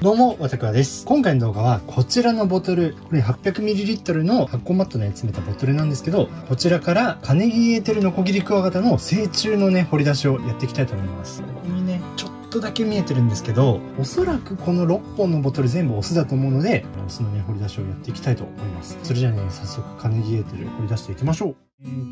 どうも、わたくわです。今回の動画は、こちらのボトル、これ 800ml の発酵マットのやつ詰めたボトルなんですけど、こちらから、カネギエーテルノコギリクワガタの成虫のね、掘り出しをやっていきたいと思います。ここにね、とだけ見えてるんですけど、おそらくこの6本のボトル全部オスだと思うので、オスのね、掘り出しをやっていきたいと思います。それじゃあね、早速カネギエーテル掘り出していきましょう。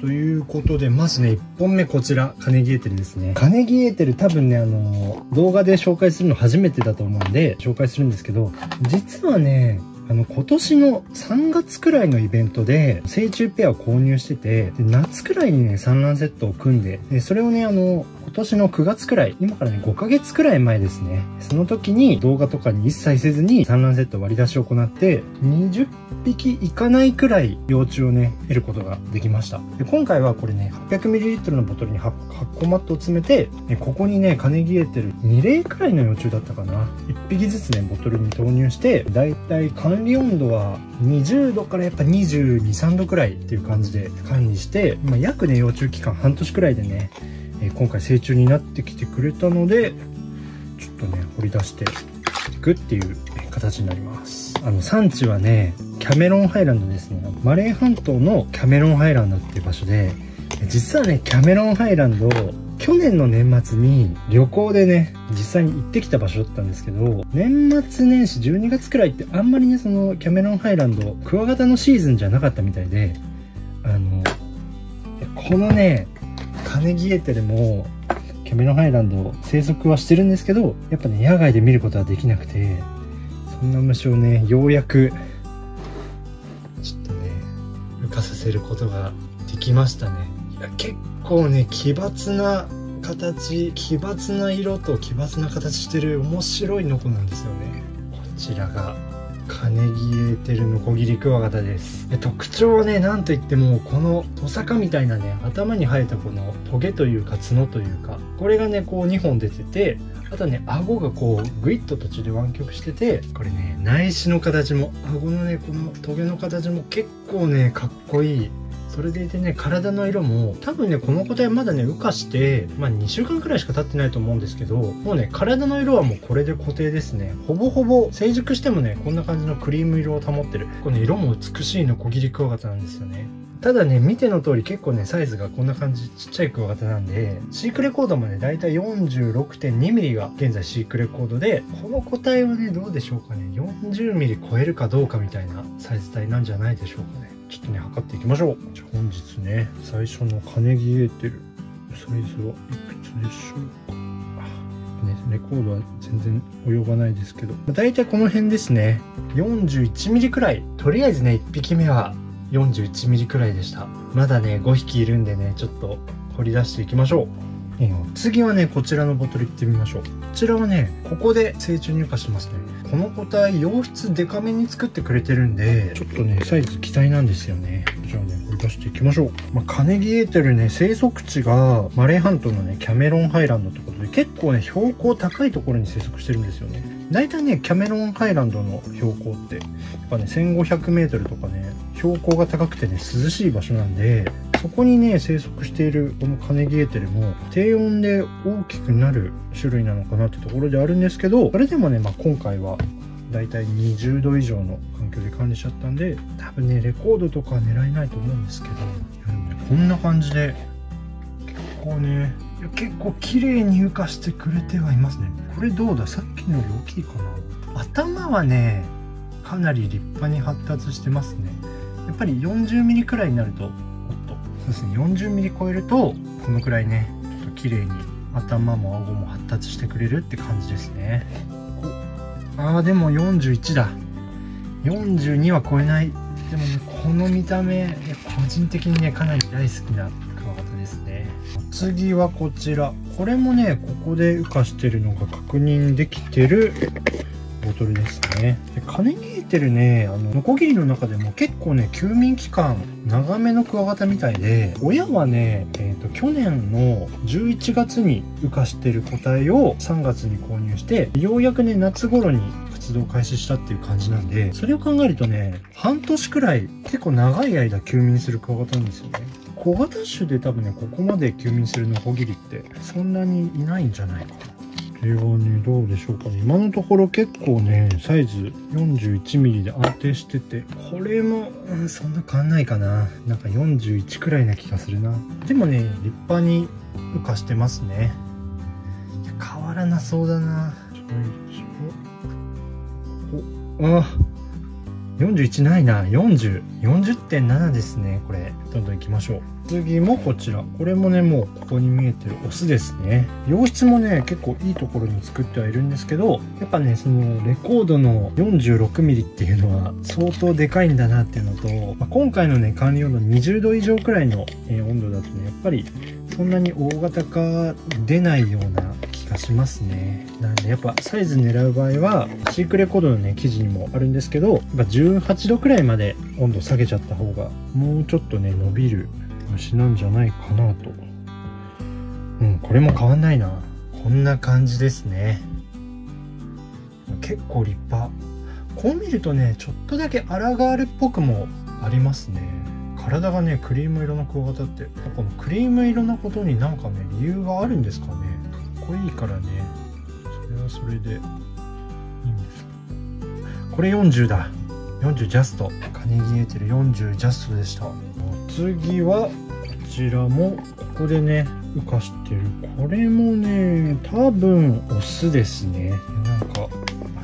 ということで、まずね、1本目こちら、カネギエーテルですね。カネギエーテル多分ね、あの、動画で紹介するの初めてだと思うんで、紹介するんですけど、実はね、あの、今年の3月くらいのイベントで、成虫ペアを購入してて、夏くらいにね、産卵セットを組んで、でそれをね、あの、年の9月くらい、今からね、5ヶ月くらい前ですね。その時に動画とかに一切せずに産卵セット割り出しを行って、20匹いかないくらい幼虫をね、得ることができました。で今回はこれね、800ml のボトルに発酵マットを詰めて、ここにね、カネギエテル2例くらいの幼虫だったかな。1匹ずつね、ボトルに投入して、だいたい管理温度は20度からやっぱ22、3度くらいっていう感じで管理して、まあ、約ね、幼虫期間半年くらいでね、え今回成虫になってきてくれたのでちょっとね掘り出していくっていう形になります。あの産地はねキャメロンハイランドですね。マレー半島のキャメロンハイランドっていう場所で実はねキャメロンハイランド去年の年末に旅行でね、実際に行ってきた場所だったんですけど、年末年始12月くらいってあんまりね、そのキャメロンハイランド、クワガタのシーズンじゃなかったみたいで、あの、このね、カネギエテでもキャメロンハイランド生息はしてるんですけどやっぱね野外で見ることはできなくてそんな虫をねようやくちょっとね浮かさせることができましたね。いや結構ね奇抜な形奇抜な色と奇抜な形してる面白いノコなんですよね。こちらがカネギエーテルのコギリクワガタです特徴はねなんといってもこのトサカみたいなね頭に生えたこのトゲというか角というかこれがねこう2本出ててあとね顎がこうグイッと途中で湾曲しててこれね内視の形も顎のねこのトゲの形も結構ねかっこいいそれでいてね体の色も多分ねこの個体まだね羽化してまあ2週間くらいしか経ってないと思うんですけどもうね体の色はもうこれで固定ですね。ほぼほぼ成熟してもねこんな感じのクリーム色を保ってる。この色も美しいのコギリクワガタなんですよね。ただね、見ての通り結構ね、サイズがこんな感じ、ちっちゃいクワガタなんで、飼育レコードもね、だいたい 46.2mm が現在飼育レコードで、この個体はね、どうでしょうかね、40mm 超えるかどうかみたいなサイズ帯なんじゃないでしょうかね。ちょっとね、測っていきましょう。じゃ本日ね、最初のカネギエーテル、サイズはいくつでしょうか。ね、レコードは全然及ばないですけど、だいたいこの辺ですね。41ミリくらい。とりあえずね、1匹目は41ミリくらいでした。まだね、5匹いるんでね、ちょっと掘り出していきましょう。次はね、こちらのボトルいってみましょう。こちらはね、ここで成虫入荷してますね。この個体、洋室デカめに作ってくれてるんで、ちょっとね、サイズ期待なんですよね。じゃあね、これ出していきましょう。まあ、カネギエーテルね、生息地がマレー半島のね、キャメロンハイランドってことで、結構ね、標高高いところに生息してるんですよね。大体ね、キャメロンハイランドの標高って、やっぱね、1500メートルとかね、標高が高くてね、涼しい場所なんで、そこにね生息しているこのカネギエテルも低温で大きくなる種類なのかなってところであるんですけどそれでもね、まあ、今回はだいたい20度以上の環境で管理しちゃったんで多分ねレコードとかは狙えないと思うんですけど、ね、こんな感じで結構ね結構綺麗に浮かしてくれてはいますね。これどうだ？さっきのより大きいかな？頭はねかなり立派に発達してますね。やっぱり 40mm くらいになるとおっと。そうですね。40mm 超えるとこのくらいねちょっと綺麗に頭も顎も発達してくれるって感じですね。ああでも41だ。42は超えない。でもねこの見た目個人的にねかなり大好きな次はこちらこれもねここで羽化してるのが確認できてるボトルですね。でカネギエテルね、あの、ノコギリの中でも結構ね、休眠期間長めのクワガタみたいで、親はね、え、ー、と、去年の11月に羽化してる個体を3月に購入して、ようやくね、夏頃に活動開始したっていう感じなんで、それを考えるとね、半年くらい結構長い間休眠するクワガタなんですよね。小型種で多分ね、ここまで休眠するノコギリってそんなにいないんじゃないかな。れはねどうでしょうかね。今のところ結構ねサイズ 41mm で安定してて。これも、うん、そんな変わんないかな。なんか41くらいな気がするな。でもね立派に浮かしてますね。変わらなそうだな。おあ41ないな。40 40.7ですね。これどんどんいきましょう。次もこちら。これもねもうここに見えてるオスですね。洋室もね結構いいところに作ってはいるんですけどやっぱねそのレコードの 46mm っていうのは相当でかいんだなっていうのと、まあ、今回のね管理温度20度以上くらいの、え温度だとねやっぱりそんなに大型化出ないような気がしますね。なんでやっぱサイズ狙う場合はシークレコードのね記事にもあるんですけどやっぱ18度くらいまで温度下げちゃった方がもうちょっとね伸びる虫なんじゃないかなと。うんこれも変わんないな。こんな感じですね。結構立派。こう見るとねちょっとだけアラガールっぽくもありますね。体がねクリーム色のクワガタって。このクリーム色なことになんかね理由があるんですかね。かっこいいからね。それはそれでいいんです。これ40だ。40ジャスト。カネギエーテル40ジャストでした。次はこちらもここでね浮かしてる。これもね多分オスですね。なんか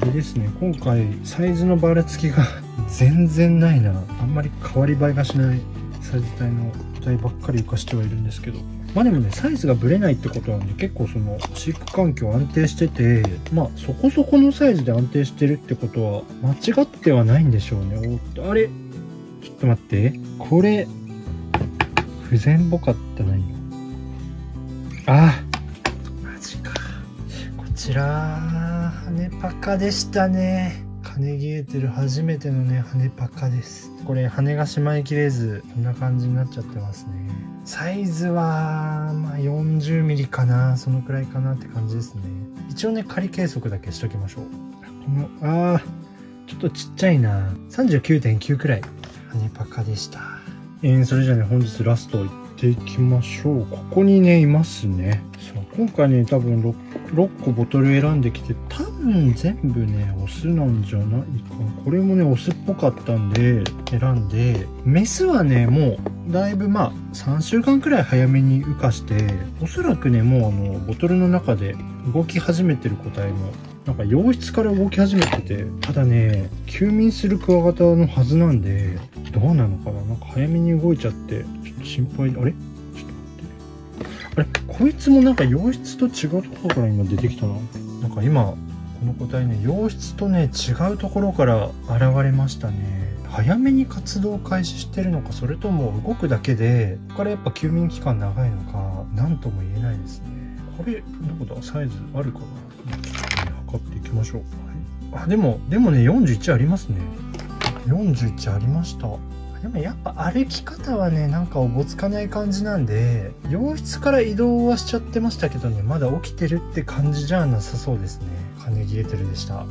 あれですね。今回サイズのばらつきが 全然ないな。あんまり変わり映えがしないサイズ帯の個体ばっかり浮かしてはいるんですけど。まあでもねサイズがブレないってことはね結構その飼育環境安定しててまあそこそこのサイズで安定してるってことは間違ってはないんでしょうね。おっとあれ？ちょっと待って。これ不全っぽかったな今。あマジか。こちら羽パカでしたね。羽切れてる初めてのね羽パカです。これ羽がしまいきれずこんな感じになっちゃってますね。サイズはまあ 40mm かなそのくらいかなって感じですね。一応ね仮計測だけしときましょう。このあーちょっとちっちゃいな。39.9くらい羽パカでした。えー、それじゃあね、本日ラスト行っていきましょう。ここにね、いますね。そう、今回ね、多分 6, 6個ボトル選んできて、多分全部ね、オスなんじゃないか。これもね、オスっぽかったんで、選んで、メスはね、もう、だいぶまあ、3週間くらい早めに羽化して、おそらくね、もうあの、ボトルの中で動き始めてる個体もなんか洋室から動き始めてて、ただね、休眠するクワガタのはずなんで、どうなのかななんか早めに動いちゃって、ちょっと心配、あれ？ちょっと待って。あれ？こいつもなんか洋室と違うところから今出てきたな。なんか今、この個体ね、洋室とね、違うところから現れましたね。早めに活動開始してるのか、それとも動くだけで、ここからやっぱ休眠期間長いのか、何とも言えないですね。これ、どこだ？サイズあるかな？測っていきましょう、はい、あでもでもね41ありますね41ありましたでもやっぱ歩き方はねなんかおぼつかない感じなんで洋室から移動はしちゃってましたけどねまだ起きてるって感じじゃなさそうですね金切れてるでした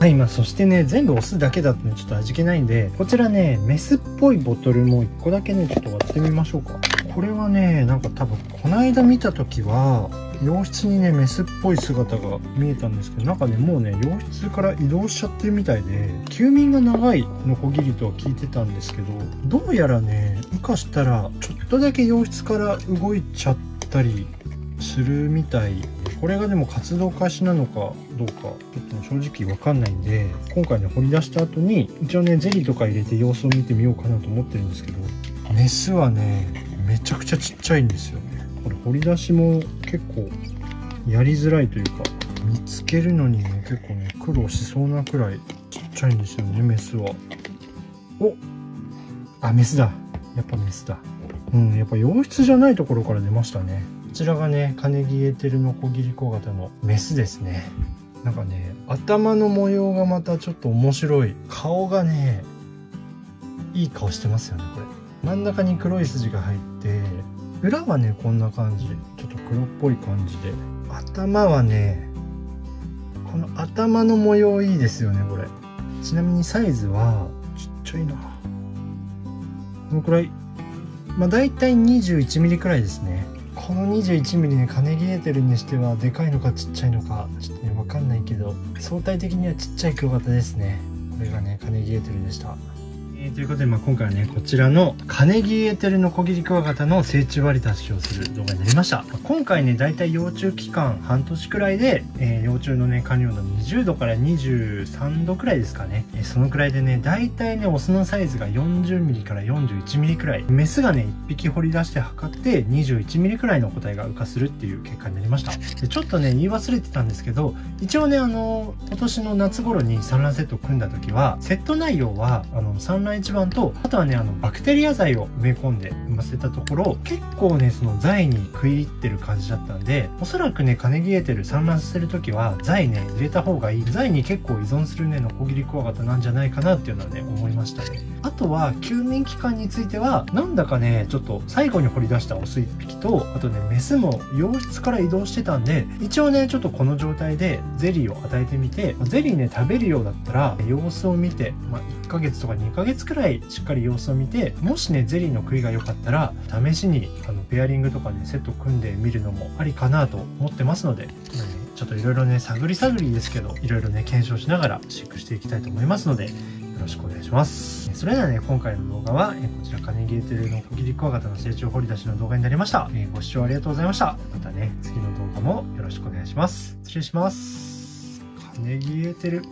はい、まあ、そしてね、全部オスだけだとね、ちょっと味気ないんで、こちらね、メスっぽいボトルも1個だけね、ちょっと割ってみましょうか。これはね、なんか多分、この間見た時は、洋室にねメスっぽい姿が見えたんですけどなんかねもうね洋室から移動しちゃってるみたいで休眠が長いノコギリとは聞いてたんですけどどうやらね羽化したらちょっとだけ洋室から動いちゃったりするみたい。これがでも活動開始なのかどうかちょっと、正直わかんないんで今回ね掘り出した後に一応ねゼリーとか入れて様子を見てみようかなと思ってるんですけどメスはねめちゃくちゃちっちゃいんですよ。ねこれ掘り出しも結構やりづらいというか見つけるのにね結構ね苦労しそうなくらいちっちゃいんですよねメスは。おあメスだ。やっぱメスだ。うんやっぱ洋室じゃないところから出ましたね。こちらがねカネギエテルノコギリコ型のメスですね。なんかね頭の模様がまたちょっと面白い。顔がねいい顔してますよねこれ真ん中に黒い筋が入って裏はねこんな感じ。ちょっと黒っぽい感じで。頭はねこの頭の模様いいですよねこれ。ちなみにサイズはちっちゃいな。このくらい。まあ大体 21mm くらいですね。この 21mm ねカネギエーテルにしてはでかいのかちっちゃいのかちょっとね分かんないけど相対的にはちっちゃいクワガタですね。これがねカネギエーテルでした。えー、ということで、まあ、今回はね、こちらのカネギエテルのコギリクワガタの成虫割り出しをする動画になりました。今回ね、だいたい幼虫期間半年くらいで、えー、幼虫のね、管理温度20度から23度くらいですかね。えー、そのくらいでね、だいたいね、オスのサイズが 40mm から 41mm くらい。メスがね、1匹掘り出して測って 21mm くらいの個体が羽化するっていう結果になりました。でちょっとね、言い忘れてたんですけど、一応ね、あの、今年の夏頃に産卵セットを組んだ時は、セット内容は、あの、産卵一番と、あとはね、あの、バクテリア剤を埋め込んで産ませたところ、結構ね、その剤に食い入ってる感じだったんで、おそらくね、カネギエテル産卵させるときは、剤ね、入れた方がいい。剤に結構依存するね、ノコギリクワガタなんじゃないかなっていうのはね、思いましたね。あとは、休眠期間については、なんだかね、ちょっと最後に掘り出したオス1匹と、あとね、メスも洋室から移動してたんで、一応ね、ちょっとこの状態でゼリーを与えてみて、ゼリーね、食べるようだったら、様子を見て、まあ、1ヶ月とか2ヶ月くらいしっかり様子を見て、もしね、ゼリーの食いが良かったら、試しに、あの、ペアリングとかね、セット組んでみるのもありかなと思ってますので、ちょっといろいろね、探り探りですけど、いろいろね、検証しながら飼育していきたいと思いますので、よろしくお願いします。それではね、今回の動画は、えこちらカネギエテルのコギリクワガタの成長掘り出しの動画になりました。えご視聴ありがとうございました。またね、次の動画もよろしくお願いします。失礼します。カネギエテル。